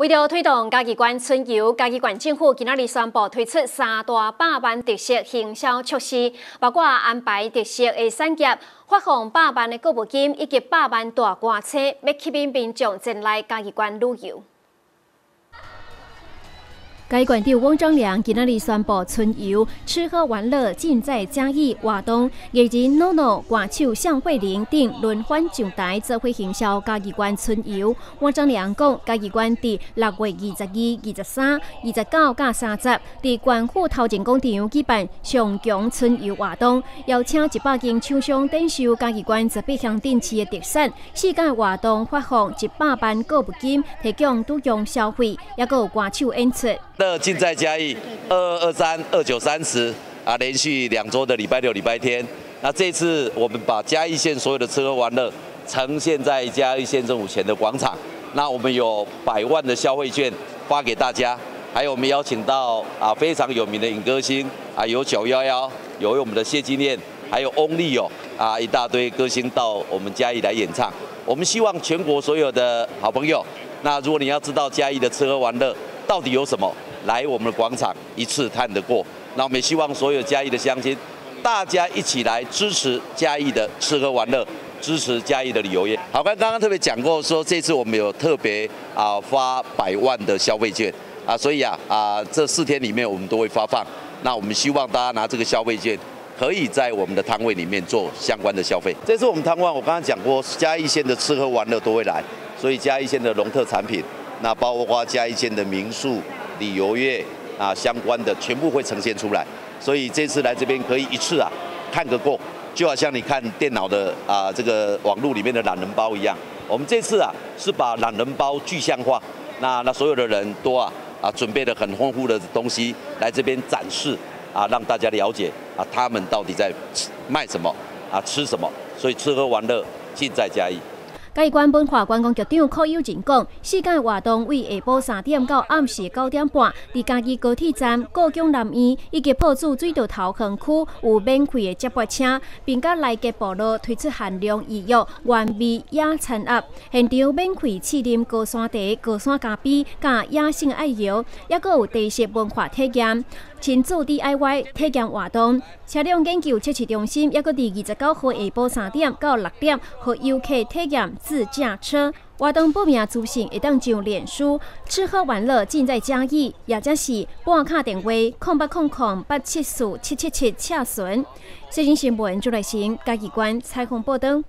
为了推动嘉义县春游，嘉义县政府今仔日宣布推出三大百万特色行销措施，包括安排特色的产业，发放百万的购物金，以及百万大挂车，要吸引民众前来嘉义县旅游。该馆长汪章良今日宣布春游，吃喝玩乐尽在嘉义活动。艺人 NONO、歌手向慧玲等轮番上台，做会行销嘉义县春游。汪章良讲，嘉义县伫六月二十二、二十三、二十九、甲三十，伫关府头前广场举办上强春游活动，邀请一百间厂商展售嘉义县十八乡电器的特产。四届活动发放一百万购物金，提供多用消费，也有歌手演出。乐尽在嘉义，二二二三二九三十啊，连续两周的礼拜六、礼拜天。那这次我们把嘉义县所有的吃喝玩乐呈现在嘉义县政府前的广场。那我们有百万的消费券发给大家，还有我们邀请到啊非常有名的影歌星啊，有九幺幺，有我们的谢金燕，还有翁立友啊，一大堆歌星到我们嘉义来演唱。我们希望全国所有的好朋友，那如果你要知道嘉义的吃喝玩乐到底有什么？来我们的广场一次探得过，那我们也希望所有嘉义的乡亲，大家一起来支持嘉义的吃喝玩乐，支持嘉义的旅游业。好，刚刚刚特别讲过，说这次我们有特别啊发百万的消费券啊，所以啊啊这四天里面我们都会发放。那我们希望大家拿这个消费券，可以在我们的摊位里面做相关的消费。这次我们摊位，我刚刚讲过，嘉义县的吃喝玩乐都会来，所以嘉义县的农特产品，那包括嘉义县的民宿。旅游业啊，相关的全部会呈现出来，所以这次来这边可以一次啊看个够，就好像你看电脑的啊这个网络里面的懒人包一样。我们这次啊是把懒人包具象化，那那所有的人都啊啊准备了很丰富的东西来这边展示啊，让大家了解啊他们到底在卖什么啊吃什么，所以吃喝玩乐尽在嘉义。嘉义县文化观光局长柯友仁讲，世界活动为下晡三点到暗时九点半，伫嘉义高铁站、高江南院以及埔子水道头园区有免费的接驳车，并甲来吉部落推出限量预约原味野餐盒，现场免费试啉高山茶、高山咖啡、甲野生爱摇，也阁有特色文化体验。亲子 DIY 体验活动，车辆研究测试中心也搁伫二十九号下晡三点到六点，和游客体验自驾车。活动报名资讯会当上脸书，吃喝玩乐尽在嘉义，也则是拨卡电话空八空空八七四七七七洽询。最新新闻朱来行嘉义关采访报道。